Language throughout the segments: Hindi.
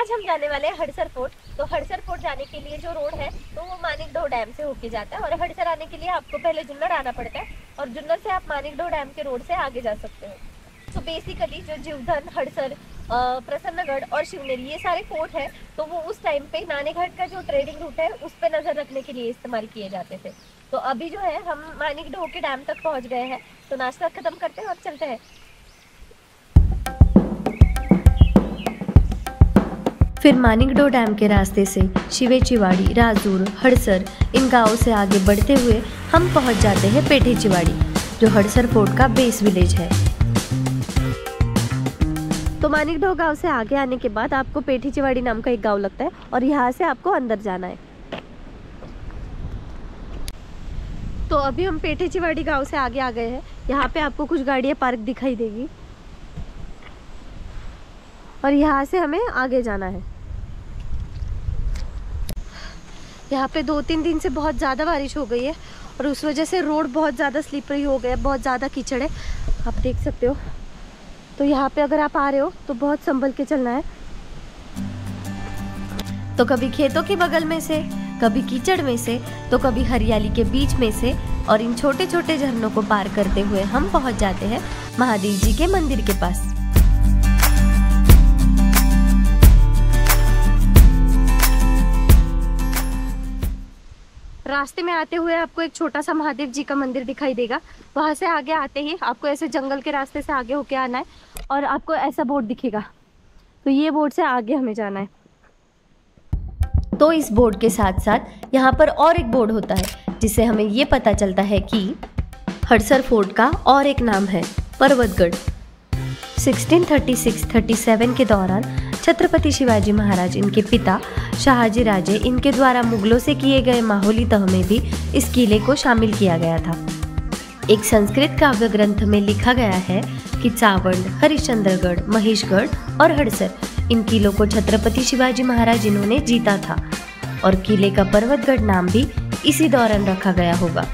आज हम जाने वाले हैं हड़सर फोर्ट। तो हड़सर फोर्ट जाने के लिए जो रोड है तो वो मानिक डो डैम से होके जाता है। और हड़सर आने के लिए आपको पहले जुन्नर आना पड़ता है और जुन्नर से आप मानिक डो डैम के रोड से आगे जा सकते हो। तो बेसिकली जो जीवधन, हड़सर प्रसन्नगढ़ और शिवनेरी, ये सारे फोर्ट है तो वो उस टाइम पे नानेघाट का जो ट्रेडिंग रूट है, उस पर नज़र रखने के लिए इस्तेमाल किए जाते थे। तो अभी जो है, हम मानिक डो के डैम तक पहुँच गए हैं। तो नाश्ता खत्म करते हैं और चलते हैं। फिर मानिकडो डैम के रास्ते से शिवेचिवाड़ी राजूर, हड़सर इन गाँवों से आगे बढ़ते हुए हम पहुँच जाते हैं पेठे चिवाड़ी, जो हड़सर फोर्ट का बेस विलेज है। तो मानिकडो गाँव से आगे आने के बाद आपको पेठी चिवाड़ी नाम का एक गाँव लगता है और यहाँ से आपको अंदर जाना है। तो अभी हम पेठे चिवाड़ी गाँव से आगे आ गए हैं। यहाँ पे आपको कुछ गाड़ियाँ पार्क दिखाई देगी। और यहाँ से हमें आगे जाना है। यहाँ पे दो तीन दिन से बहुत ज़्यादा बारिश हो गई है और उस वजह से रोड बहुत ज़्यादा स्लिपरी हो गया है, बहुत ज़्यादा कीचड़ है। आप देख सकते हो। तो यहाँ पे अगर आप आ रहे हो तो बहुत संभल के चलना है। तो कभी खेतों के बगल में से, कभी कीचड़ में से तो कभी हरियाली के बीच में से और इन छोटे छोटे झरनों को पार करते हुए हम पहुँच जाते हैं महादेव जी के मंदिर के पास। रास्ते में आते हुए आपको एक छोटा सा महादेव जी का मंदिर दिखाई देगा। वहाँ से आगे आते ही आपको ऐसे जंगल के रास्ते से आगे होके आना है और आपको ऐसा बोर्ड दिखेगा। तो ये बोर्ड से आगे हमें जाना है। तो इस बोर्ड के साथ साथ यहाँ पर और एक बोर्ड होता है, जिससे हमें ये पता चलता है कि हड़सर फोर्ट का और एक नाम है, पर्वतगढ़। 1636-37 के दौरान छत्रपति शिवाजी महाराज, इनके पिता शाहजी राजे, इनके द्वारा मुगलों से किए गए माहौली तह में भी इस किले को शामिल किया गया था। एक संस्कृत काव्य ग्रंथ में लिखा गया है कि चावंड, हरिश्चंद्रगढ़, महेशगढ़ और हड़सर, इन किलों को छत्रपति शिवाजी महाराज इन्होंने जीता था। और किले का पर्वतगढ़ नाम भी इसी दौरान रखा गया होगा।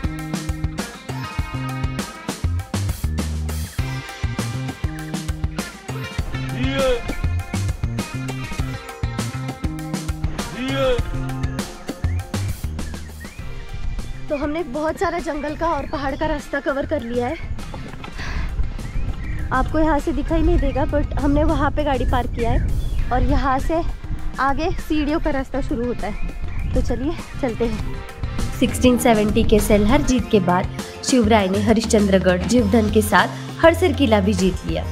तो हमने बहुत सारा जंगल का और पहाड़ का रास्ता कवर कर लिया है। आपको यहाँ से दिखाई नहीं देगा बट हमने वहाँ पे गाड़ी पार्क किया है और यहाँ से आगे सीढ़ियों का रास्ता शुरू होता है। तो चलिए चलते हैं। 1670 के सेलहर जीत के बाद शिवराय ने हरिश्चंद्रगढ़ जीवधन के साथ हरसर किला भी जीत लिया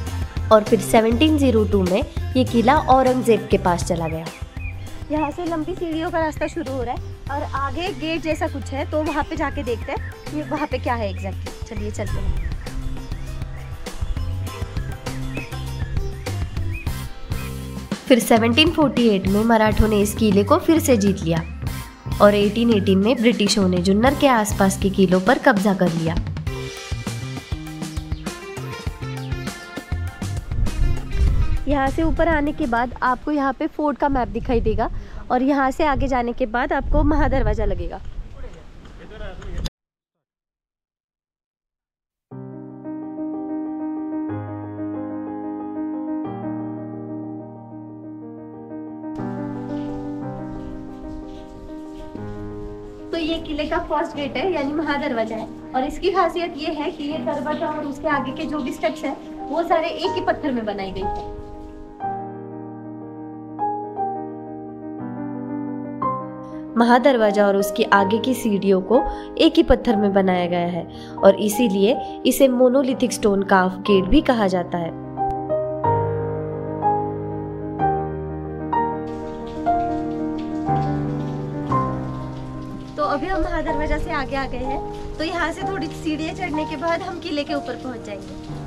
और फिर 1702 में ये किला औरंगज़ेब के पास चला गया। यहाँ से लंबी सीढ़ियों का रास्ता शुरू हो रहा है। और आगे गेट जैसा कुछ है तो वहाँ पे जाके देखते हैं वहाँ पे क्या है एग्जैक्टली चलिए, चलते हैं। फिर 1748 में मराठों ने इस किले को फिर से जीत लिया और 1818 में ब्रिटिशों ने जुन्नर के आसपास के किलों पर कब्जा कर लिया। यहाँ से ऊपर आने के बाद आपको यहाँ पे फोर्ट का मैप दिखाई देगा। और यहाँ से आगे जाने के बाद आपको महादरवाजा लगेगा। तो ये किले का फ़र्स्ट गेट है, यानी महादरवाजा है। और इसकी खासियत ये है कि ये दरवाज़ा और उसके आगे के जो भी स्टेप्स हैं, वो सारे एक ही पत्थर में बनाई गई है। महादरवाजा और उसकी आगे की सीढ़ियों को एक ही पत्थर में बनाया गया है और इसीलिए इसे मोनोलिथिक स्टोन काफ गेट भी कहा जाता है। तो अभी हम महादरवाजा से आगे आ गए हैं। तो यहाँ से थोड़ी सीढ़ियाँ चढ़ने के बाद हम किले के ऊपर पहुँच जाएँगे।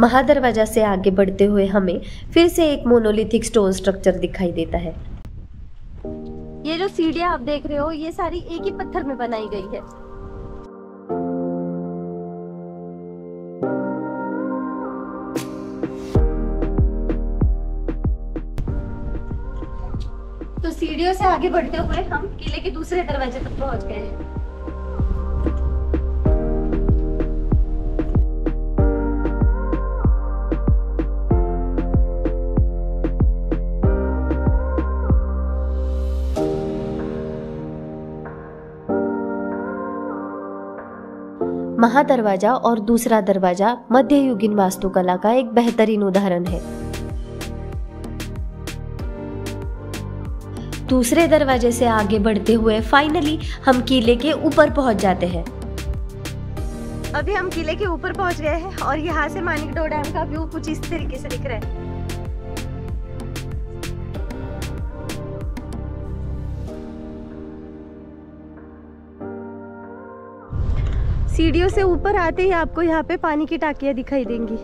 महादरवाजा से आगे बढ़ते हुए हमें फिर से एक मोनोलिथिक स्टोन स्ट्रक्चर दिखाई देता है। ये जो सीढ़ियाँ आप देख रहे हो, ये सारी एक ही पत्थर में बनाई गई है। तो सीढ़ियों से आगे बढ़ते हुए हम किले के दूसरे दरवाजे तक पहुँच गए हैं। महादरवाजा और दूसरा दरवाज़ा मध्ययुगीन वास्तुकला का एक बेहतरीन उदाहरण है। दूसरे दरवाजे से आगे बढ़ते हुए फाइनली हम किले के ऊपर पहुँच जाते हैं। अभी हम किले के ऊपर पहुँच गए हैं और यहाँ से मानिकडो डैम का व्यू कुछ इस तरीके से दिख रहा है। सीढ़ियों से ऊपर आते ही आपको यहाँ पे पानी की टाकियाँ दिखाई देंगी।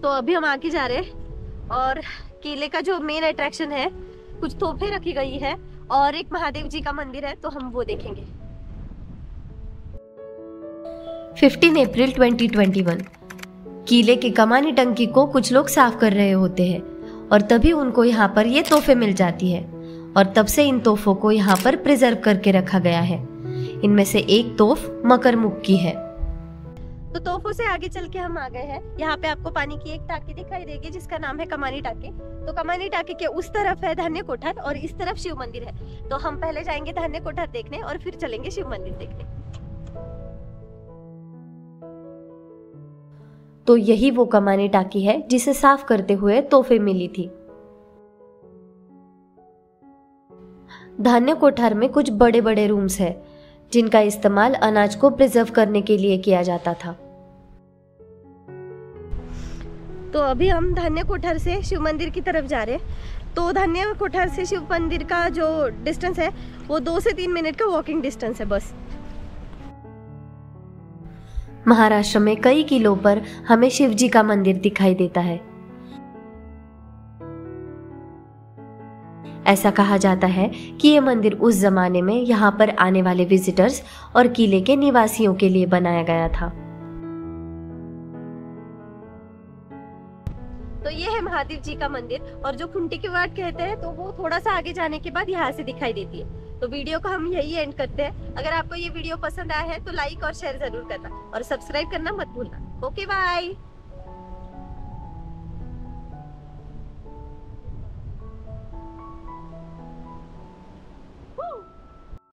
तो अभी हम आगे जा रहे हैं और किले का जो मेन अट्रैक्शन है कुछ तोहफे रखी गई है और एक महादेव जी का मंदिर है तो हम वो देखेंगे। 15 अप्रैल 2021 किले की कमानी टंकी को कुछ लोग साफ़ कर रहे होते हैं, और तभी उनको यहाँ पर ये तोहफे मिल जाती है, और तब से इन तोहफों को यहाँ पर प्रिजर्व करके रखा गया है। इनमें से एक तोहफ मकरमुख की है। तो तोहफों से आगे चल के हम आ गए हैं। यहाँ पे आपको पानी की एक टाकी दिखाई देगी, जिसका नाम है कमानी टाके। तो कमानी टाके के उस तरफ़ है धान्य कोठर, और इस तरफ़ शिव मंदिर है। तो हम पहले जाएँगे धान्य कोठर देखने, और फिर चलेंगे शिव मंदिर देखने। तो यही वो कमानी टाकी है जिसे साफ़ करते हुए तोहफे मिली थी। धान्य कोठार में कुछ बड़े बड़े रूम्स है, जिनका इस्तेमाल अनाज को प्रिजर्व करने के लिए किया जाता था। तो अभी हम धान्य कोठार से शिव मंदिर की तरफ़ जा रहे हैं। तो धान्य कोठार से शिव मंदिर का जो डिस्टेंस है, वो दो से तीन मिनट का वॉकिंग डिस्टेंस है बस। महाराष्ट्र में कई किलो पर हमें शिव जी का मंदिर दिखाई देता है। ऐसा कहा जाता है कि ये मंदिर उस जमाने में यहाँ पर आने वाले विजिटर्स और किले के निवासियों के लिए बनाया गया था। तो ये है महादेव जी का मंदिर और जो खुंटी की वाट कहते हैं तो वो थोड़ा सा आगे जाने के बाद यहाँ से दिखाई देती है। तो वीडियो को हम यही एंड करते हैं। अगर आपको ये वीडियो पसंद आया है तो लाइक और शेयर ज़रूर करना। और सब्सक्राइब करना मत भूलना। Okay bye